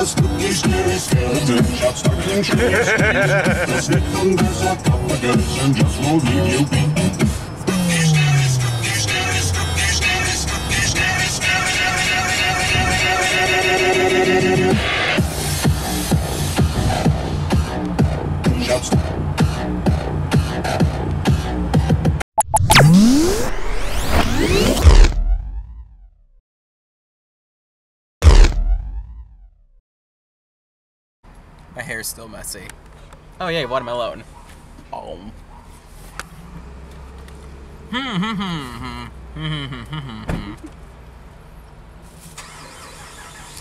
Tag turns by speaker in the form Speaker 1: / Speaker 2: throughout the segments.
Speaker 1: a spooky, scary skeleton. Shot startling trees. They'll stick them their sarcophagus and just won't leave you beaten.
Speaker 2: Hair's still messy. Oh yay, watermelon. Oh.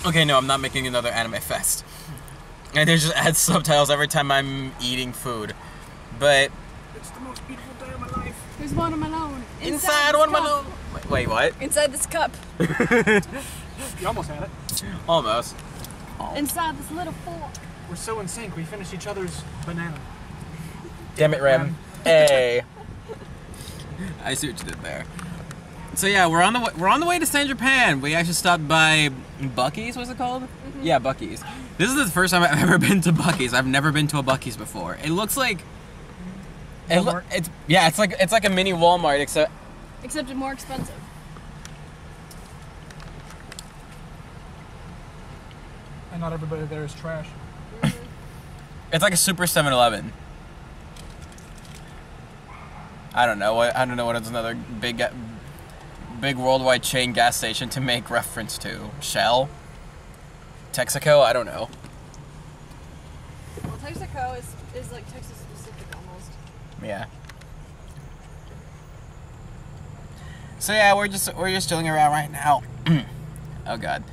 Speaker 2: okay, no, I'm not making another anime fest. And they just add subtitles every time I'm eating food. But
Speaker 3: It's the most beautiful day of my life.
Speaker 4: There's watermelon.
Speaker 2: inside
Speaker 4: this
Speaker 2: watermelon.
Speaker 4: cup.
Speaker 2: Wait, wait, what?
Speaker 4: Inside this cup.
Speaker 3: You almost had it.
Speaker 2: Almost.
Speaker 4: Inside this little fork.
Speaker 3: We're so in sync. We finished each other's banana.
Speaker 2: Damn it, Rem. Hey. I see what you did there. So yeah, we're on the way, we're on the way to San Japan. We actually stopped by Buc-ee's. What's it called? Mm-hmm. Yeah, Buc-ee's. This is the first time I've ever been to Buc-ee's. I've never been to a Buc-ee's before. It looks like. It lo- it's yeah, it's like it's like a mini Walmart except
Speaker 4: Except it's more expensive.
Speaker 3: And not everybody there is trash.
Speaker 2: It's like a super 7-Eleven. I don't know what I don't know what it's another big big worldwide chain gas station to make reference to. Shell? Texaco? I don't know.
Speaker 4: Well, Texaco is, is like Texas specific almost.
Speaker 2: Yeah. So yeah, we're just we're just chilling around right now. oh god.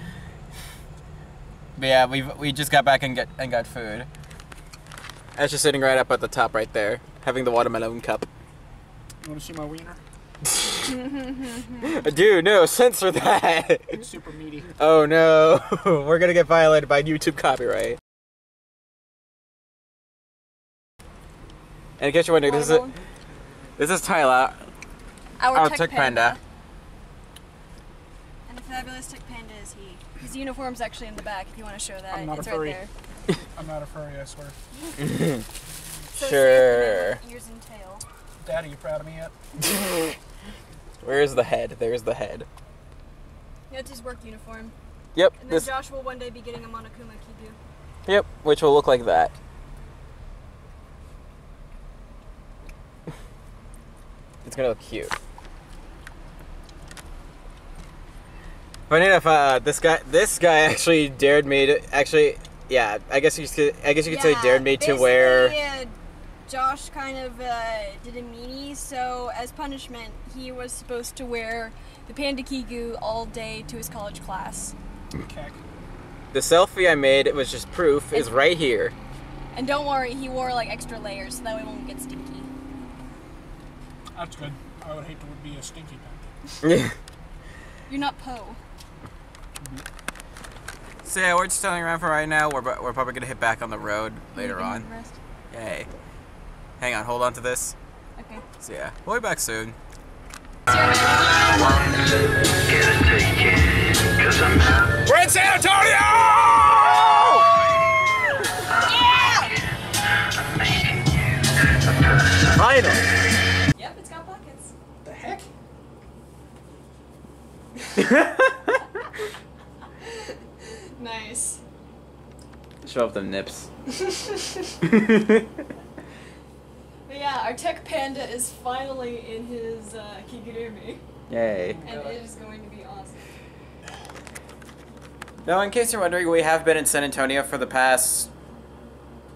Speaker 2: But yeah, we we just got back and get and got food. That's just sitting right up at the top right there, having the watermelon cup.
Speaker 3: You want to see my wiener?
Speaker 2: Dude, no, censor that.
Speaker 3: It's super meaty.
Speaker 2: oh no, we're gonna get violated by YouTube copyright. And in case you're wondering, this is
Speaker 4: Watermelon.
Speaker 2: this is Tyler,
Speaker 4: Our,
Speaker 2: our
Speaker 4: tech,
Speaker 2: tech
Speaker 4: panda.
Speaker 2: panda.
Speaker 4: And the fabulous tech panda is he. His uniform's actually in the back if you want to show that.
Speaker 3: I'm not
Speaker 4: it's
Speaker 3: a
Speaker 4: right there.
Speaker 3: I'm not a furry, I swear.
Speaker 4: So
Speaker 2: Sure.
Speaker 4: safe, ears and tail.
Speaker 3: Daddy, you proud of me yet?
Speaker 2: Where's the head? There's the head.
Speaker 4: Yeah, it's his work uniform.
Speaker 2: Yep,
Speaker 4: And then
Speaker 2: this.
Speaker 4: Josh will one day be getting a Monokuma Kigu.
Speaker 2: Yep, which will look like that. It's gonna look cute. Funny enough, uh, this guy, this guy actually dared me to actually, yeah. I guess you could, I guess you could say dared me to wear.
Speaker 4: basically, Uh, Josh kind of uh, did a meanie, so as punishment, he was supposed to wear the Panda Kigu all day to his college class.
Speaker 3: Cack.
Speaker 2: The selfie I made, it was just proof, is right here.
Speaker 4: And don't worry, he wore like extra layers so that way it won't get stinky.
Speaker 3: That's good. I would hate to be a stinky panda.
Speaker 4: You're not Poe.
Speaker 2: So yeah, we're just chilling around for right now. We're, we're probably gonna hit back on the road later on. Yay. Hang on, hold on to this.
Speaker 4: Okay.
Speaker 2: So yeah, we'll be back soon. We're in San Antonio! Finally!
Speaker 4: Yep, it's got pockets.
Speaker 3: The heck?
Speaker 2: Show off the nips.
Speaker 4: But yeah, our tech panda is finally in his uh, Kigurumi,
Speaker 2: Yay.
Speaker 4: and it is going to be awesome.
Speaker 2: Now, in case you're wondering, we have been in San Antonio for the past,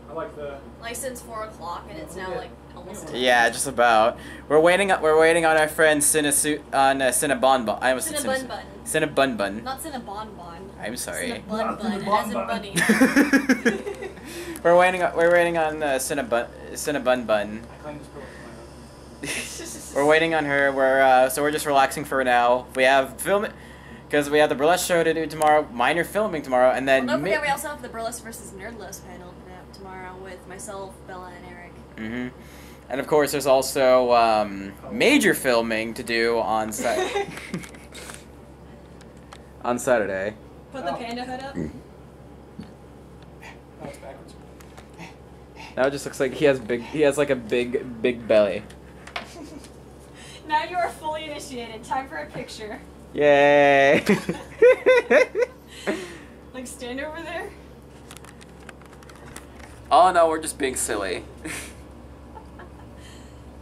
Speaker 3: I like the.
Speaker 4: Like since four o'clock, and it's now like almost. 10.
Speaker 2: yeah, just about. We're waiting. We're waiting on our friend Cinesu on uh, Cinnabon. I almost said
Speaker 4: Cinnabon
Speaker 2: Cinnabon.
Speaker 4: bun.
Speaker 2: Cinnabon bun.
Speaker 4: Not Cinnabon bon.
Speaker 2: I'm sorry.
Speaker 4: Cinnabon bun, and as in bunny.
Speaker 2: we're waiting. On, we're waiting on uh, Cinnabon. Cinnabon bun.
Speaker 3: I claim this
Speaker 2: We're waiting on her. We're uh, so we're just relaxing for now. We have film because we have the burlesque show to do tomorrow. Minor filming tomorrow, and then.
Speaker 4: Well, don't forget, we also have the Burlesque versus Nerdlesque panel tomorrow with myself, Bella, and Eric.
Speaker 2: hmm And of course, there's also um, major filming to do on Sa- on Saturday.
Speaker 4: Put the panda hood up.
Speaker 3: Backwards.
Speaker 2: Now it just looks like he has big. He has like a big, big belly.
Speaker 4: Now you are fully initiated. Time for a picture.
Speaker 2: Yay!
Speaker 4: Like stand over there.
Speaker 2: oh no, we're just being silly.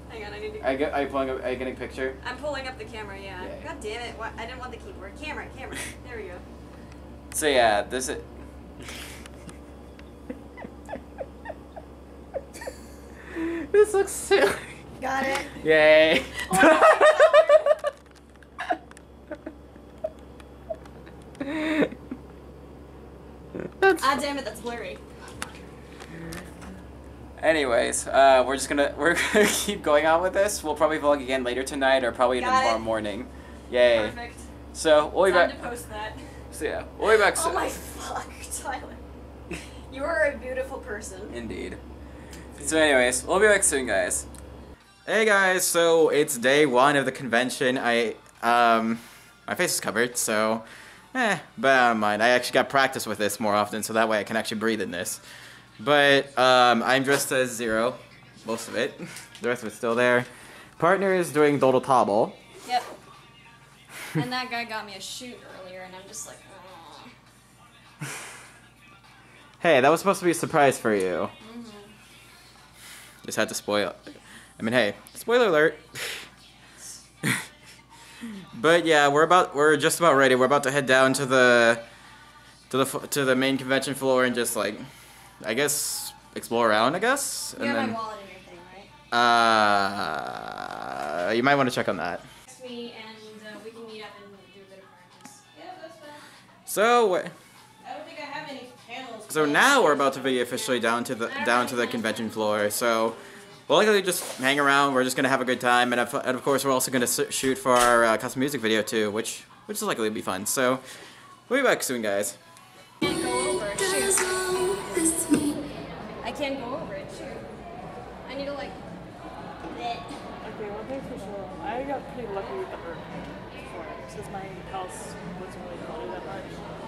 Speaker 4: Hang on, I need to.
Speaker 2: I get. Are you pulling up? Are you getting a picture?
Speaker 4: I'm pulling up the camera. Yeah.
Speaker 2: Yay.
Speaker 4: God damn it! What? I didn't want the keyboard. Camera, camera. There we go.
Speaker 2: So yeah, this is. this looks silly.
Speaker 4: Got it.
Speaker 2: Yay! That's
Speaker 4: Ah damn it! That's blurry.
Speaker 2: Anyways, uh, we're just gonna we're gonna keep going on with this. We'll probably vlog again later tonight or probably
Speaker 4: Got
Speaker 2: tomorrow
Speaker 4: it.
Speaker 2: morning. Yay!
Speaker 4: Perfect.
Speaker 2: So we'll be
Speaker 4: Time
Speaker 2: back.
Speaker 4: To post that.
Speaker 2: So yeah, we'll be back
Speaker 4: Oh my fuck, Tyler. You are a beautiful person.
Speaker 2: Indeed. So anyways, we'll be back soon, guys. Hey guys, so it's day one of the convention. I um, my face is covered, so eh, but I don't mind. I actually got practice with this more often, so that way I can actually breathe in this. But um, I'm dressed as Zero, most of it. The rest of it's still there. Partner is doing Doodle Tobble.
Speaker 4: Yep. and that guy got me a shoot earlier, and I'm just like, "Aw."
Speaker 2: Hey, that was supposed to be a surprise for you. Just had to spoil. I mean, hey, spoiler alert. but yeah, we're about we're just about ready. We're about to head down to the to the to the main convention floor and just like I guess explore around. I guess.
Speaker 4: You
Speaker 2: And
Speaker 4: have
Speaker 2: then
Speaker 4: my wallet and your thing, right?
Speaker 2: uh, you might want to check on that.
Speaker 4: Text me, and uh, we can meet up and do a bit of practice. Yeah, that's fine.
Speaker 2: So So now we're about to be officially down to the down to the convention floor. So we'll likely just hang around. We're just gonna have a good time, and of, and of course we're also gonna s- shoot for our uh, custom music video too, which which is likely to be fun. So we'll be back soon, guys.
Speaker 4: can't go over it. Shoot. I can't go over it. Shoot. I need to like.
Speaker 5: Okay, well, thanks for sure. I got pretty lucky with the earth before, since my house wasn't really flooded that much.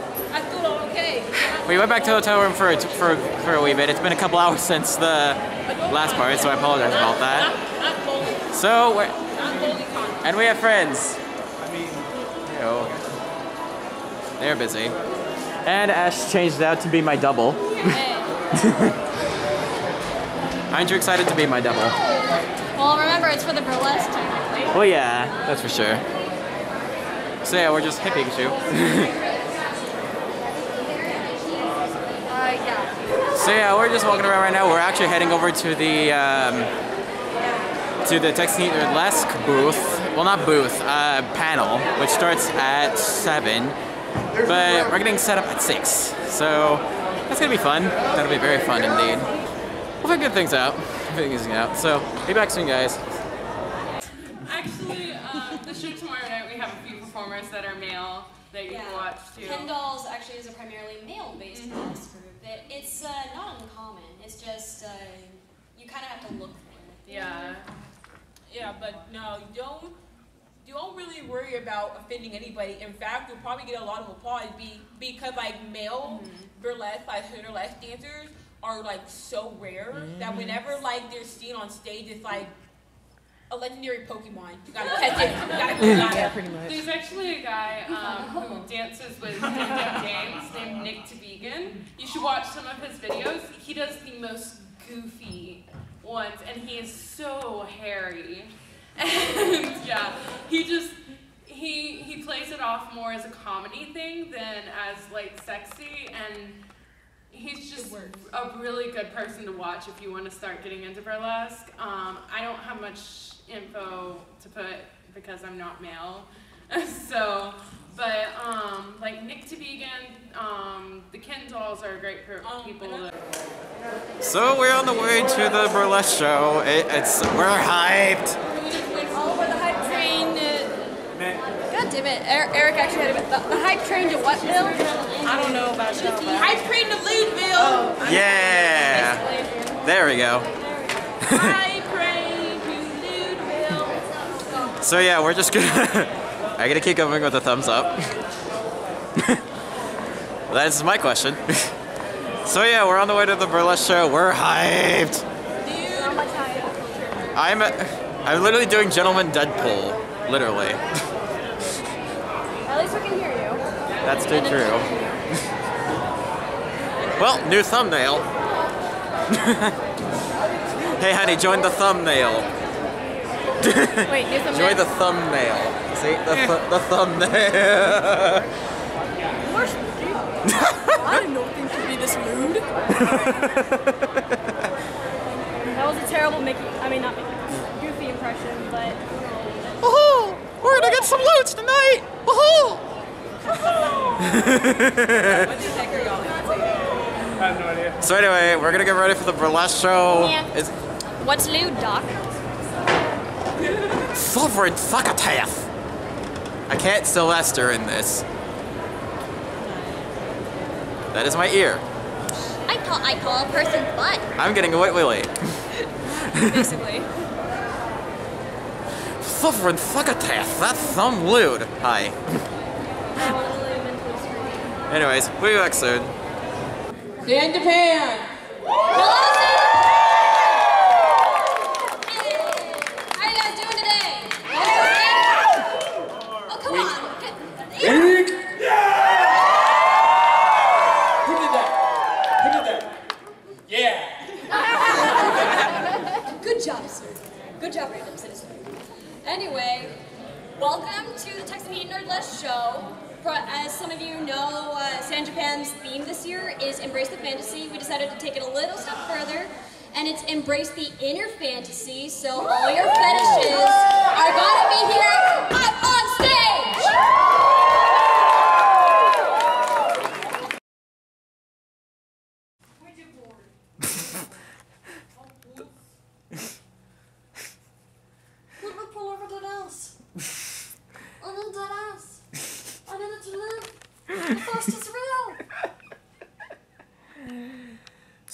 Speaker 4: we
Speaker 2: went back to the hotel room for a, for for a wee bit. It's been a couple hours since the last part, so I apologize about that. So we're,
Speaker 5: I'm fully confident.
Speaker 2: and we have friends. Yo. They're busy. And Ash changed out to be my double. Aren't you excited to be my double?
Speaker 4: Well, remember, it's for the burlesque, technically.
Speaker 2: Well, yeah, that's for sure. So yeah, we're just hey Pikachu.
Speaker 4: Uh, yeah.
Speaker 2: So yeah, we're just walking around right now. We're actually heading over to the um, to the Texnilesk booth. Well, not booth, uh, panel, which starts at seven. But we're getting set up at six, so that's gonna be fun. That'll be very fun indeed. We'll figure things out. Figure things out. So be back soon, guys.
Speaker 6: Actually, um, the show tomorrow night we have a few performers that are male that you can watch too.
Speaker 4: Ken Dolls actually is a primarily male-based burlesque group. It, it's uh, not uncommon. It's just uh, you kind of have to look for it.
Speaker 6: Yeah.
Speaker 5: Yeah, but no, you don't. You don't really worry about offending anybody. In fact, you'll probably get a lot of applause be, because like male burlesque, like burlesque dancers are like so rare that whenever like they're seen on stage, it's like a legendary Pokemon. You gotta catch it. You gotta catch it.
Speaker 6: There's actually a guy um, who dances with Dim Dim James named Nick Tabegan. You should watch some of his videos. He does the most goofy ones, and he is so hairy. And yeah, he just he he plays it off more as a comedy thing than as like sexy and. He's just a really good person to watch if you want to start getting into burlesque. Um, I don't have much info to put because I'm not male. so, but um, like Nick Tabigan, um, the Ken dolls are great per-
Speaker 5: Um,
Speaker 6: people.
Speaker 5: and
Speaker 2: So we're on the way to the burlesque show. It, it's we're hyped.
Speaker 7: All over the hype train. God damn it. Er- Eric actually had a bit. The, the hype train to what, Bill?
Speaker 8: I don't know about y'all, but
Speaker 5: Ice cream to Lewdville.
Speaker 2: Oh, yeah. There we go.
Speaker 5: Ice cream to Lewdville.
Speaker 2: So yeah, we're just gonna. I gotta keep going with the thumbs up. That's my question. so yeah, we're on the way to the burlesque show. We're hyped.
Speaker 7: How?
Speaker 2: I'm I'm literally doing Gentleman Deadpool. Literally.
Speaker 7: At least we can hear you.
Speaker 2: That's too true. Well, new thumbnail. hey honey, join the thumbnail.
Speaker 7: Wait,
Speaker 2: Join the thumbnail. See the th- the thumbnail.
Speaker 7: I didn't think things could be this lewd. that was a terrible Mickey. I mean, not Mickey. Goofy impression, but.
Speaker 2: Woohoo! We're gonna get some loots tonight. Woohoo!
Speaker 3: I have no idea.
Speaker 2: So anyway, we're gonna get ready for the burlesque show.
Speaker 7: Yeah.
Speaker 2: It's
Speaker 7: What's lewd, Doc?
Speaker 2: Sovereign Fuckatath. I can't Sylvester in this. That is my ear.
Speaker 7: I call I call a person butt,
Speaker 2: I'm getting a white willy.
Speaker 7: basically.
Speaker 2: Sovereign Fuckatath. That's some lewd. Hi. Anyways, we'll be back soon.
Speaker 5: San Japan.
Speaker 7: How you guys doing today? Oh, come on. Get-
Speaker 3: Who did that? Who did that? Yeah.
Speaker 7: Good job, sir. Good job, random citizen. Anyway, welcome to the Texan Heat Nerdlesque Show. For, as some of you know, uh, San Japan's theme this year is Embrace the Fantasy. We decided to take it a little step further, and it's Embrace the Inner Fantasy. So all your fetishes are gonna be here up on stage. Let me pull over that ass. I need that ass. I need it to live. The fast is real.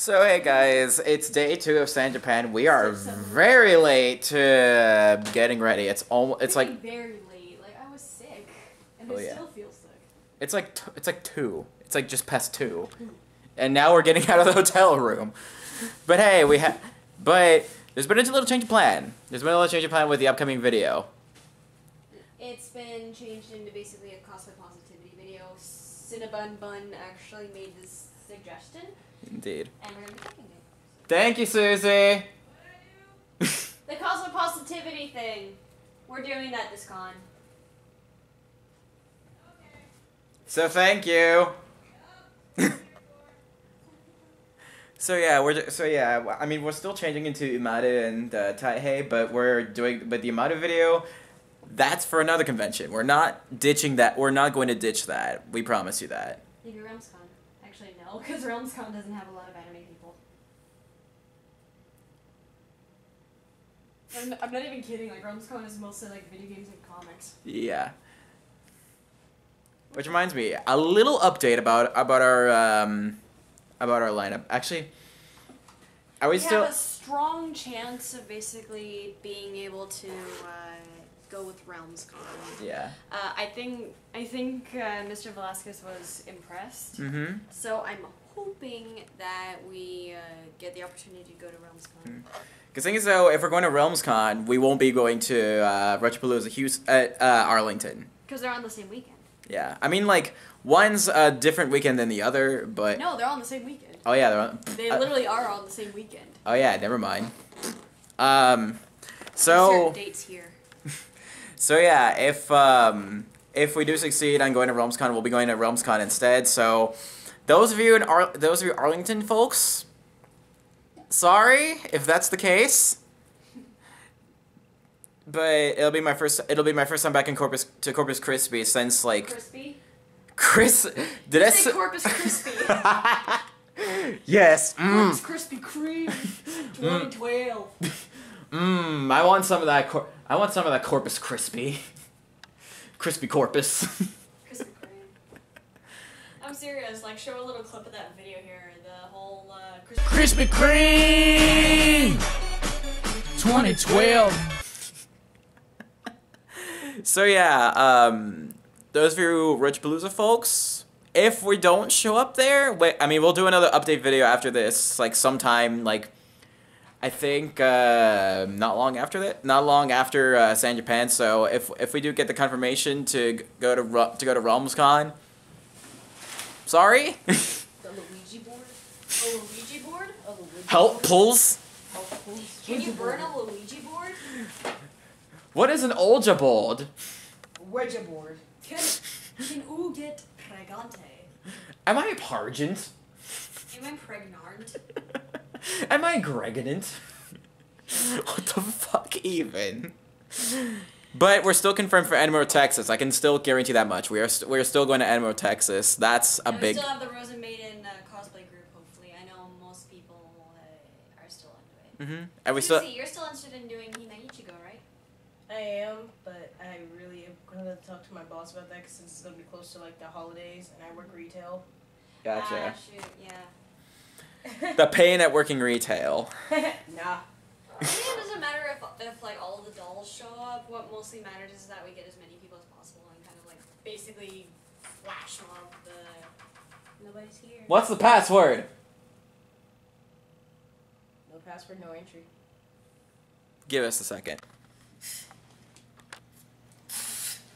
Speaker 2: So hey guys, it's day two of San Japan. We are very late to getting ready. It's almost it's like
Speaker 7: very late. Like I was sick, and
Speaker 2: Oh, yeah.
Speaker 7: feel sick.
Speaker 2: it's like t- it's like two. It's like just past two, and now we're getting out of the hotel room. But hey, we have. But there's been a little change of plan. There's been a little change of plan with the upcoming video.
Speaker 4: It's been changed into basically a cosplay positivity video. Cinnabun Bun actually made this suggestion,
Speaker 2: Indeed.
Speaker 4: and we're gonna be it.
Speaker 2: Thank you, Susie.
Speaker 4: The cosplay positivity thing. We're doing that this con.
Speaker 2: So thank you. so yeah, we're ju- so yeah. I mean, we're still changing into Umaru and uh, Taihei, but we're doing but the Umaru video. That's for another convention. We're not ditching that. We're not going to ditch that. We promise you that.
Speaker 4: No, because RealmsCon doesn't have a lot of anime people. I'm, I'm not even kidding. Like RealmsCon is mostly like video games and comics.
Speaker 2: Yeah. Which reminds me, a little update about about our um, about our lineup. Actually, are we
Speaker 4: We
Speaker 2: still?
Speaker 4: have a strong chance of basically being able to uh, go with RealmsCon.
Speaker 2: Yeah.
Speaker 4: Uh, I think I think uh, Mr. Velasquez was impressed.
Speaker 2: Mm-hmm.
Speaker 4: So I'm hoping that we uh, get the opportunity to go to RealmsCon.
Speaker 2: Because thing is though, if we're going to RealmsCon, we won't be going to uh, Retropalooza Houston, uh, uh, Arlington.
Speaker 4: Because they're on the same weekend.
Speaker 2: Yeah, I mean like one's a different weekend than the other, but
Speaker 4: No, they're on the same weekend.
Speaker 2: oh yeah, they're on,
Speaker 4: They
Speaker 2: uh,
Speaker 4: literally are on the same weekend.
Speaker 2: oh yeah, never mind. Um, so
Speaker 4: dates here.
Speaker 2: So yeah, if um if we do succeed on going to RealmsCon, we'll be going to RealmsCon instead. So those of you in Ar- those of you Arlington folks, sorry if that's the case. but it'll be my first. It'll be my first time back in Corpus to Corpus Christi since like
Speaker 4: Crispy.
Speaker 2: Chris. Did I
Speaker 4: Say Corpus Crispy.
Speaker 2: yes. Mm.
Speaker 4: Krispy Kreme. 2012.
Speaker 2: Mmm. I want some of that. Cor- I want some of that Corpus Crispy. Crispy Corpus.
Speaker 4: Krispy Kreme. I'm serious. Like, show a little clip of that video here. The whole uh, Krispy
Speaker 3: Krispy Kreme 2012.
Speaker 2: So yeah, um, those of you Retropalooza folks, if we don't show up there, wait, I mean, we'll do another update video after this, like sometime, like, I think uh, not long after that, not long after uh, San Japan. So if if we do get the confirmation to go to Ru- to go to RealmsCon, sorry,
Speaker 4: The Luigi board? A Luigi board? A Luigi
Speaker 2: help pulls.
Speaker 4: Can you burn a Luigi board?
Speaker 2: What is an Olja board?
Speaker 8: Ouija board.
Speaker 4: Can, can you get pregante?
Speaker 2: Am I a pargent?
Speaker 4: Am I pregnant?
Speaker 2: Am I Greginant? what the fuck, even? But we're still confirmed for Edinburg, Texas. I can still guarantee that much. We are st- we're still going to Edinburg, Texas. That's a
Speaker 4: and
Speaker 2: big.
Speaker 4: we still have the Rozen Maiden uh, cosplay group, hopefully. I know most people uh, are still into it.
Speaker 2: hmm And we still.
Speaker 4: Susie, you're still interested in doing Hime Ichigo, right?
Speaker 8: I am, but I really am gonna talk to my boss about that 'cause since it's gonna be close to like the holidays and I work retail.
Speaker 4: Ah, shoot, yeah.
Speaker 2: The pain at working retail.
Speaker 8: nah.
Speaker 4: I think it doesn't matter if, if like all the dolls show up. What mostly matters is that we get as many people as possible and kind of like basically flash mob the. Nobody's here.
Speaker 2: What's the password?
Speaker 8: No password, no entry.
Speaker 2: Give us a second.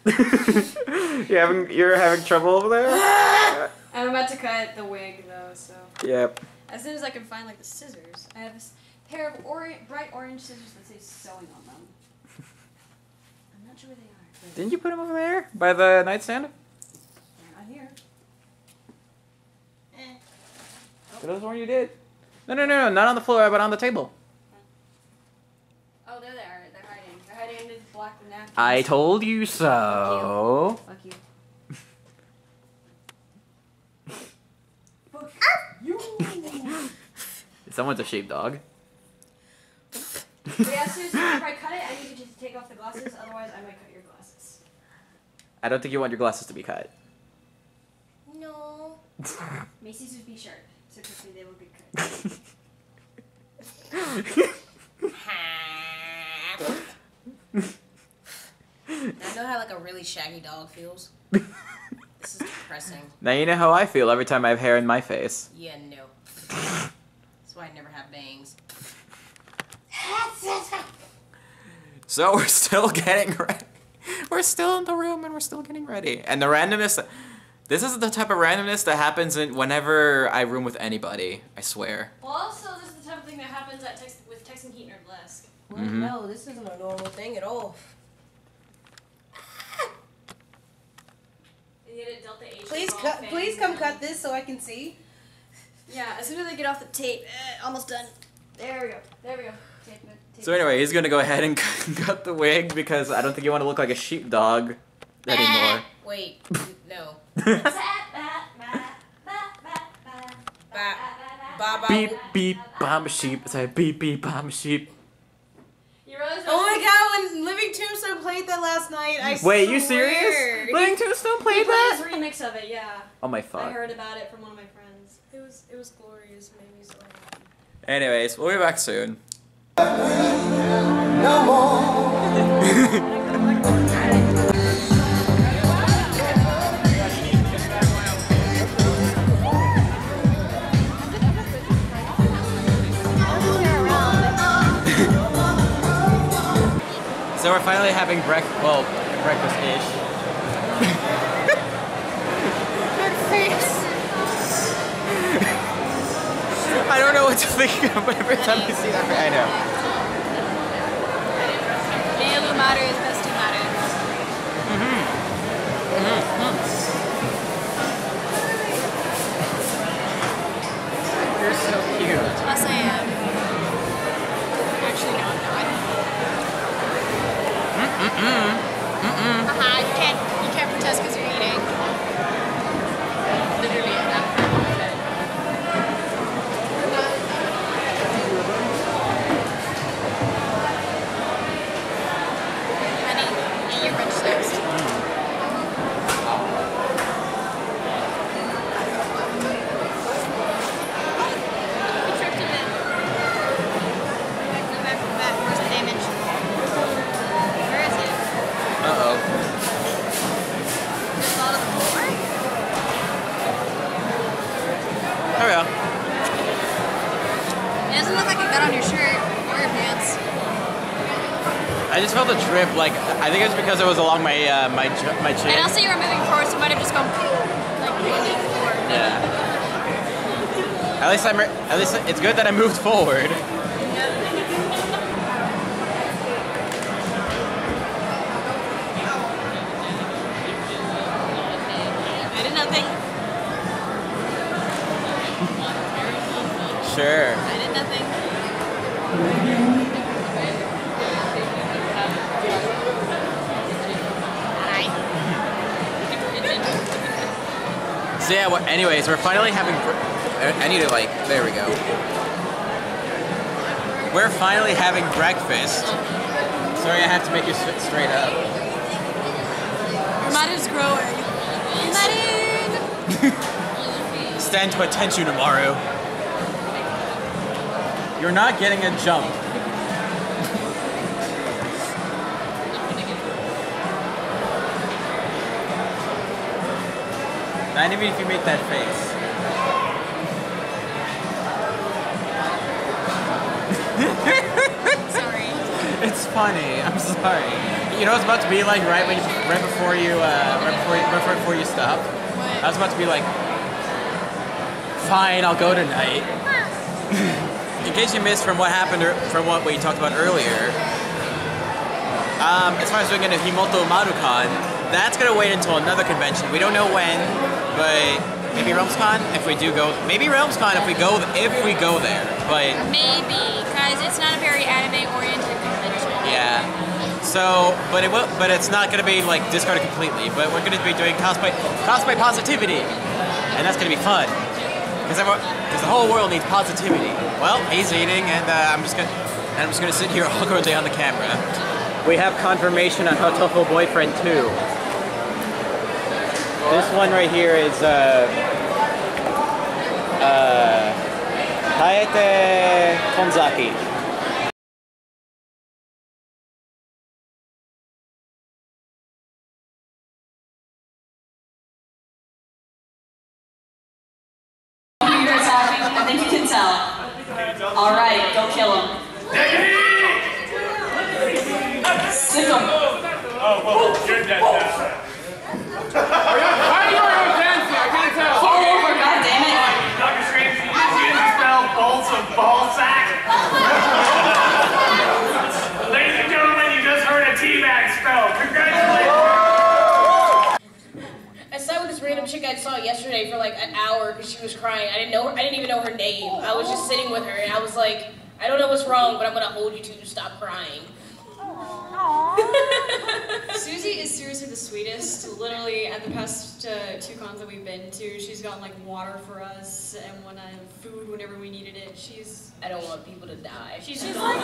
Speaker 2: you having you're having trouble over there?
Speaker 4: I'm about to cut the wig though, so
Speaker 2: yep.
Speaker 4: As soon as I can find like the scissors, I have this pair of ori- bright orange scissors that say sewing on them. I'm not sure where they are.
Speaker 2: Didn't you put them over there by the nightstand?
Speaker 4: They're not here.
Speaker 2: That was the one you did. No, no, no, no, not on the floor, but on the table.
Speaker 4: Oh, there they are. They're hiding. They're hiding under the black napkins.
Speaker 2: I told you so.
Speaker 4: Fuck you.
Speaker 2: Someone's a sheepdog.
Speaker 4: But yeah, seriously, if I cut it, I need you to take off the glasses. Otherwise, I might cut your glasses.
Speaker 2: I don't think you want your glasses to be cut.
Speaker 4: No. Macy's would be sharp, so quickly they will be cut.
Speaker 8: I know how like a really shaggy dog feels. this is depressing.
Speaker 2: now you know how I feel every time I have hair in my face.
Speaker 8: Yeah, no. That's why I never have bangs.
Speaker 2: So we're still getting ready. We're still in the room and we're still getting ready. And the randomness. This is the type of randomness that happens in whenever I room with anybody. I swear.
Speaker 4: well, also, this is the type of thing that happens at Tex- with Texan Heat Nerdlesque.
Speaker 8: What?
Speaker 2: Mhm.
Speaker 8: No, this isn't a normal thing at all.
Speaker 4: And yet at Delta H.
Speaker 8: Please
Speaker 4: we're
Speaker 8: cut. Please come cut this so I can see.
Speaker 4: Yeah, as soon as I get off the tape, eh, almost done. There we go. There we go. Tape it. Tape
Speaker 2: So anyway, he's gonna go ahead and cut the wig because I don't think you want to look like a sheepdog anymore.
Speaker 8: Wait, no.
Speaker 4: it.
Speaker 8: Ba-
Speaker 2: beep beep, bomb sheep. Say beep beep, bomb sheep.
Speaker 4: You realize
Speaker 8: Oh my god, when Living Tombstone played that last night, I
Speaker 2: Wait, you serious? Living Tombstone
Speaker 4: He
Speaker 2: played
Speaker 4: played
Speaker 2: that?
Speaker 4: his remix of it, yeah.
Speaker 2: Oh my
Speaker 4: I heard about it from one of my friends.
Speaker 8: It was glorious. Happy.
Speaker 2: Anyways, we'll be back soon. So we're finally having breakfast. Well, breakfast-ish. I don't know what to think of, but every time I see that, I know.
Speaker 4: mm mm.
Speaker 2: You're so cute.
Speaker 4: Yes, I am. Actually, no, I'm not.
Speaker 7: Mm-mm-mm.
Speaker 2: Mm-mm. Uh-huh. You can't, you can't protest because you're because it was along my uh, my my chin.
Speaker 7: And also you were moving forward, so it might have just gone like really forward.
Speaker 2: Yeah. At least I'm. At least it's good that I moved forward.
Speaker 7: I did nothing.
Speaker 2: Sure. So yeah. Well, anyways, we're finally having. I need to like. There we go. We're finally having breakfast. Sorry, I have to make you sit straight up.
Speaker 7: Your mat is growing.
Speaker 2: Stand to attention tomorrow. You're not getting a jump. Not even if you make that face.
Speaker 7: Sorry.
Speaker 2: It's funny. I'm sorry. You know, it's about to be like right when you, right before you, uh, right before you, right before you stop. I was about to be like, fine, I'll go tonight. In case you missed from what happened, or from what we talked about earlier, um, as far as doing a Himouto Umaru-chan, that's gonna wait until another convention. We don't know when, but maybe RealmsCon if we do go. Maybe RealmsCon if we go if we go there. But
Speaker 7: Maybe, because it's not a very anime-oriented convention.
Speaker 2: yeah. So, but it will, but it's not gonna be like discarded completely. But we're gonna be doing cosplay, cosplay positivity, and that's gonna be fun. Because the whole world needs positivity. Well, he's eating, and uh, I'm just gonna, and I'm just gonna sit here awkwardly on the camera. We have confirmation on Hatoful Boyfriend 2. This one right here is uh, uh, Hayate Konzaki.
Speaker 9: All right, go kill him. Sick him.
Speaker 3: Oh, well, you're dead now. Why are you already dancing? I can't tell.
Speaker 9: Fall over, goddammit.
Speaker 3: Dr. Strange, you used to spell bolts of ball sack. Ladies and gentlemen, you just heard a T-Bag spell. Congratulations.
Speaker 8: I sat with this random chick I saw yesterday for like an hour because she was crying. I didn't know her, I didn't even know her name. I was just sitting with her and I was like, I don't know what's wrong, but I'm gonna hold you to stop crying.
Speaker 4: Susie is seriously the sweetest. Literally, at the past uh, two cons that we've been to, she's gotten like water for us and when I food whenever we needed it. She's
Speaker 8: I don't want people to die.
Speaker 4: she's
Speaker 10: She's like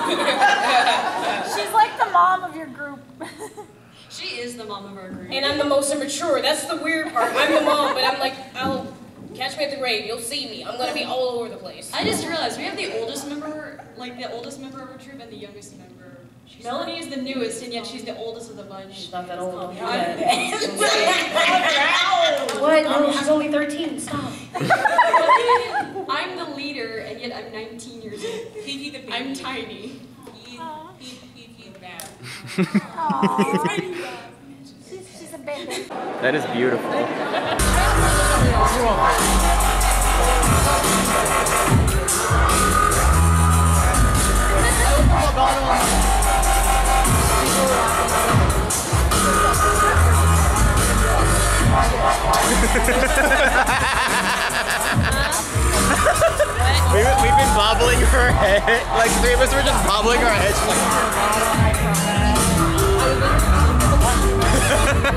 Speaker 10: she's like the mom of your group.
Speaker 4: she is the mom of our group.
Speaker 8: And I'm the most immature. That's the weird part. I'm the mom, but I'm like, I'll catch me at the grave. You'll see me. I'm gonna be all over the place.
Speaker 4: I just realized we have the oldest member, like the oldest member of our troop, and the youngest member. Melanie is the newest, and yet she's the oldest of the bunch.
Speaker 8: She's not that old. Don't do
Speaker 4: I'm-
Speaker 8: that. What? No, she's only 13. Stop.
Speaker 4: I'm the leader, and yet I'm 19 years old.
Speaker 5: Kiki the baby.
Speaker 4: I'm tiny.
Speaker 5: He, he, he, he bad.
Speaker 2: That is beautiful. We've, we've been bobbling her head. Like three of us were just bobbling our heads.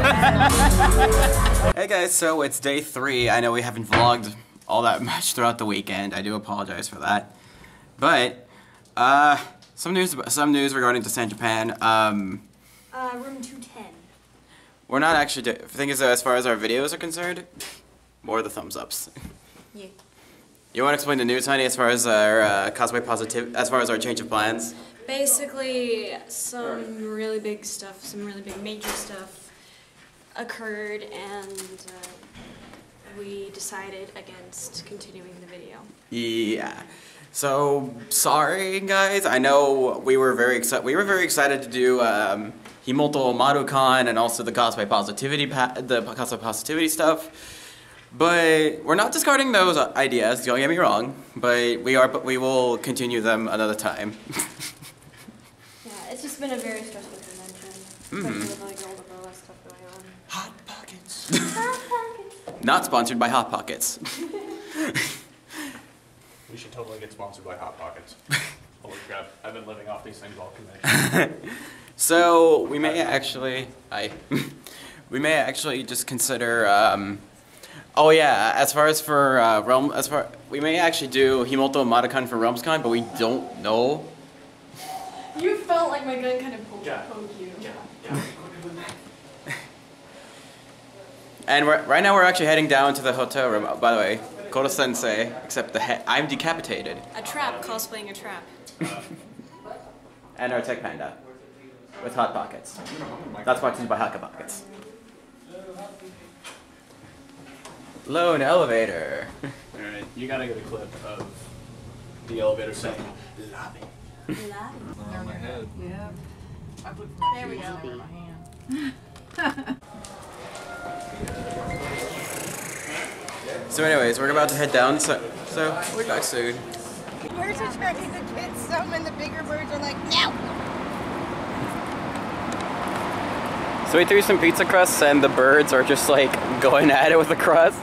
Speaker 2: Hey guys, so it's day three. I know we haven't vlogged all that much throughout the weekend. I do apologize for that. But uh, some news, some news regarding to San Japan. Um,
Speaker 10: Uh, room 210.
Speaker 2: we're not actually. The thing is, as far as our videos are concerned, more the thumbs ups.
Speaker 10: Yeah.
Speaker 2: You want to explain the news, honey, as far as our uh, cosplay positive, as far as our change of plans?
Speaker 4: Basically, some really big stuff, some really big major stuff occurred, and uh, we decided against continuing the video.
Speaker 2: Yeah. So sorry, guys. I know we were very excited. We were very excited to do um, Himouto Umaru-chan and also the cosplay positivity, pa- the cosplay positivity stuff. But we're not discarding those ideas. Don't get me wrong. But we are. But we will continue them another time.
Speaker 3: Yeah, it's just been a very stressful convention.
Speaker 2: Mhm.
Speaker 3: Especially with like all the burlesque stuff going on.
Speaker 2: Hot Pockets. not sponsored by Hot Pockets.
Speaker 11: We should totally get sponsored by Hot Pockets. Holy crap, I've been living off these things all convention.
Speaker 2: So we may actually, I, we may actually just consider. Um, oh yeah, as far as for uh, Realm, as far we may actually do Himouto Umaru-chan for RealmsCon, but we don't know.
Speaker 10: You felt like my gun kind of poked,
Speaker 11: Yeah.
Speaker 10: poked
Speaker 2: And we're, right now we're actually heading down to the hotel room. Oh, by the way, Koro Sensei, except the head, I'm decapitated,
Speaker 3: A trap, cosplaying a trap.
Speaker 2: and our Tech Panda with Hot Pockets. That's sponsored by Hot Pockets. Lone elevator.
Speaker 11: Alright, you gotta get a clip of the elevator saying, lobby.
Speaker 10: On oh, my head. Yeah.
Speaker 3: There we go.
Speaker 2: So, anyways, we're about to head down. So, so we're back soon.
Speaker 10: The tracking the kids some and the bigger birds are like, no!
Speaker 2: So we threw some pizza crusts, and the birds are just like going at it with the crust.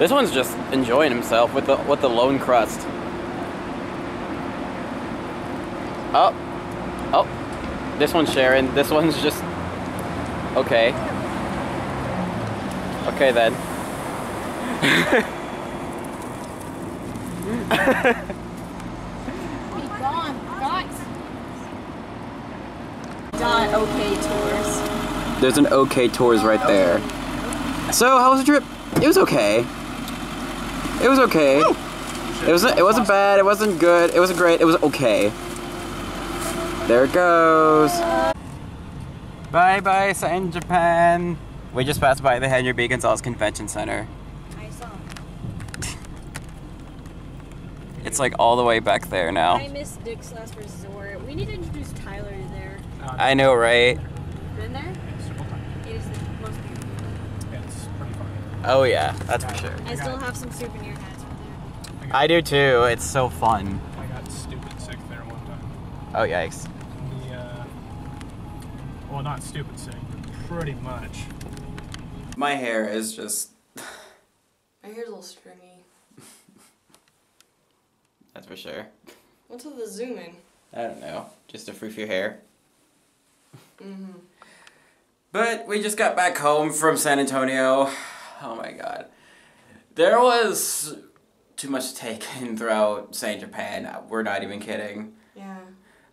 Speaker 2: This one's just enjoying himself with the with the lone crust. Oh, oh, this one's Sharon. This one's just okay. Okay then.
Speaker 10: Be gone, guys! Dot OK tours.
Speaker 2: There's an OK tours right there. So how was the trip? It was okay. It was okay. It wasn't. It wasn't bad. It wasn't good. It wasn't great. It was okay. There it goes. Bye bye, in Japan. We just passed by the Henry B. Gonzalez Convention Center.
Speaker 3: I saw.
Speaker 2: It's like all the way back there now.
Speaker 3: I miss Dick's Last Resort. We need to introduce Tyler to there.
Speaker 2: Uh, I know, right?
Speaker 3: Been there? It is the most beautiful.
Speaker 11: It's pretty funny.
Speaker 2: Oh yeah, that's for sure.
Speaker 3: I still have some souvenir hats from there.
Speaker 2: I do too. It's so fun.
Speaker 11: I got stupid sick there one time.
Speaker 2: Oh yikes.
Speaker 11: The, well, not stupid sick, pretty much.
Speaker 2: My hair is just.
Speaker 4: My hair's a little stringy.
Speaker 2: That's for sure.
Speaker 4: What's with the zoom in?
Speaker 2: I don't know. Just to free your hair.
Speaker 4: Mm-hmm.
Speaker 2: But we just got back home from San Antonio. Oh my god. There was too much to take in throughout San Japan. We're not even kidding.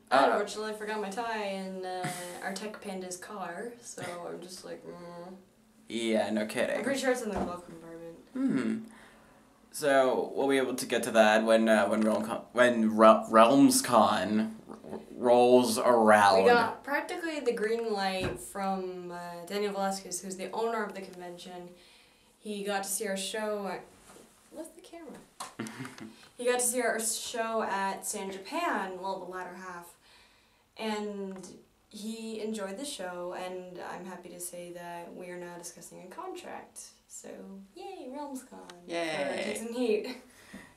Speaker 2: Uh,
Speaker 4: Unfortunately, I forgot my tie in uh, our Tech Panda's car, so I'm just like, mm.
Speaker 2: Yeah, no kidding.
Speaker 4: I'm pretty sure it's in the glove compartment.
Speaker 2: Hmm. So we'll be able to get to that when uh, when Realm when Re- RealmsCon r- rolls around.
Speaker 4: We got practically the green light from uh, Daniel Velasquez, who's the owner of the convention. He got to see our show. At, what's the camera? he got to see our show at San Japan, well, the latter half, and he enjoyed the show. And I'm happy to say that we are now discussing a contract. So yay, RealmsCon!
Speaker 2: Yay.
Speaker 4: For and Heat.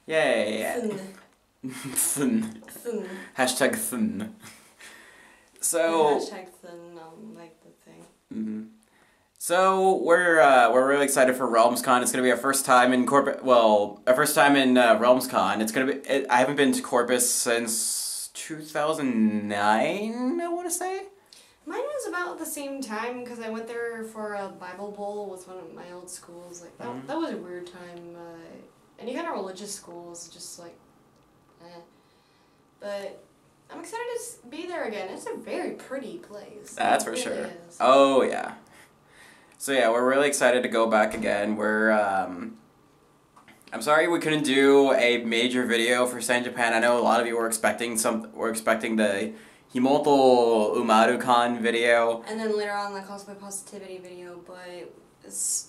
Speaker 2: Yay!
Speaker 4: Thun.
Speaker 2: Thun.
Speaker 4: Thun.
Speaker 2: Hashtag thun. So.
Speaker 4: Hashtag thun, um, like the thing.
Speaker 2: hmm So we're uh, we're really excited for RealmsCon. It's gonna be our first time in Corpus. Well, our first time in uh, RealmsCon. It's gonna be. It, I haven't been to Corpus since two thousand nine. I want to say.
Speaker 4: Mine was about the same time because I went there for a Bible Bowl with one of my old schools. Like that,
Speaker 2: Mhm.
Speaker 4: that was a weird time. Uh, any kind of religious schools, just like, eh. But I'm excited to be there again. It's a very pretty place.
Speaker 2: That's
Speaker 4: It
Speaker 2: for
Speaker 4: really
Speaker 2: sure.
Speaker 4: is.
Speaker 2: Oh yeah. So yeah, we're really excited to go back again. We're um I'm sorry we couldn't do a major video for San Japan. I know a lot of you were expecting some were expecting the Himouto Umaru-chan video.
Speaker 4: And then later on the cosplay positivity video, but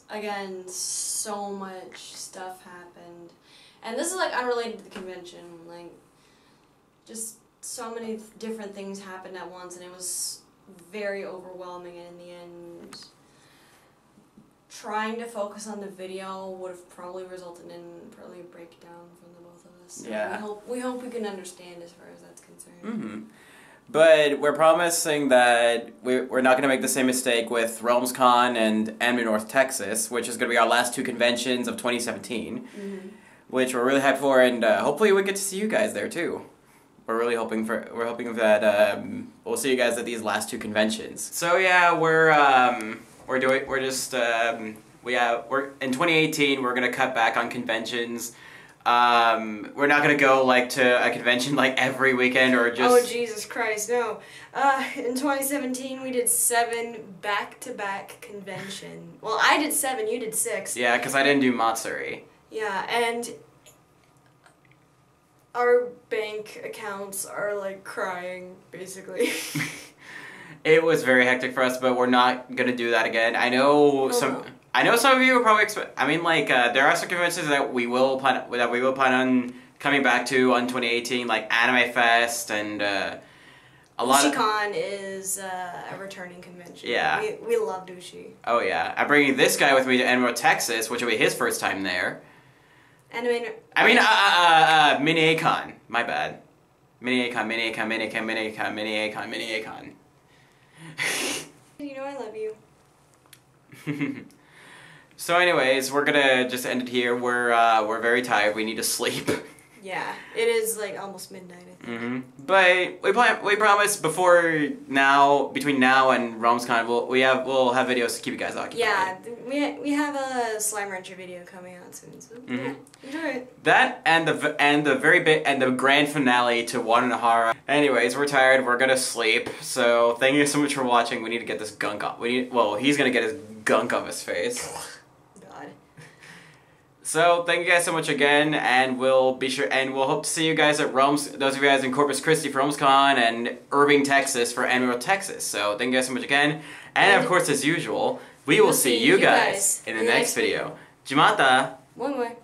Speaker 4: again, so much stuff happened. And this is like unrelated to the convention. Like, just so many different things happened at once, and it was very overwhelming. And in the end, trying to focus on the video would have probably resulted in probably a breakdown from the both of us. So
Speaker 2: Yeah.
Speaker 4: We hope we hope we can understand as far as that's concerned.
Speaker 2: hmm But we're promising that we- we're not going to make the same mistake with RealmsCon and Anime North Texas, which is going to be our last two conventions of 2017,
Speaker 4: Mm-hmm.
Speaker 2: which we're really hyped for, and uh, hopefully we get to see you guys there too. We're really hoping for we're hoping that um, we'll see you guys at these last two conventions. So yeah, we're um, we're doing we're just um, we have we're in 2018 we're gonna cut back on conventions. Um, we're not gonna go like to a convention like every weekend or just.
Speaker 4: oh Jesus Christ, no! Uh, in 2017, we did seven back-to-back convention. Well, I did seven, you did six.
Speaker 2: Yeah, because I didn't do Matsuri.
Speaker 4: Yeah, and our bank accounts are like crying, basically.
Speaker 2: It was very hectic for us, but we're not gonna do that again. I know
Speaker 4: Oh,
Speaker 2: some. I know some of you are probably expect. I mean, like uh, there are some conventions that we will plan that we will plan on coming back to on 2018, like Anime Fest and uh, a lot of.
Speaker 4: UshiCon is uh, a returning convention.
Speaker 2: Yeah.
Speaker 4: We, we love Ushi.
Speaker 2: Oh yeah, I'm bringing this guy with me to Enro, Texas, which will be his first time there.
Speaker 4: Anime.
Speaker 2: I mean, uh, uh, uh, uh Mini Acon. My bad. mini acon mini acon Mini Acon, Mini Acon, Mini Acon, Mini Acon, Mini Acon, Mini Acon.
Speaker 4: You know I love you.
Speaker 2: so, anyways, we're gonna just end it here. We're uh, we're very tired. We need to sleep.
Speaker 4: Yeah, it is like almost midnight. I think.
Speaker 2: hmm But we plan. We promise before now, between now and RealmsCon, we'll we have we'll have videos to keep you guys occupied.
Speaker 4: Yeah, we we have a slime rancher video coming out soon, so yeah,
Speaker 2: Mhm.
Speaker 4: enjoy it.
Speaker 2: That and the and the very big and the grand finale to Wanahara. Anyways, we're tired. We're gonna sleep. So thank you so much for watching. We need to get this gunk off. We need. Well, he's gonna get his gunk off his face. So thank you guys so much again, and we'll be sure and we'll hope to see you guys at Realms. Those of you guys in Corpus Christi for RealmsCon and Irving, Texas for Annual Texas. So thank you guys so much again, and of course as usual, we will see you guys in the next video. Jimata.
Speaker 4: One way.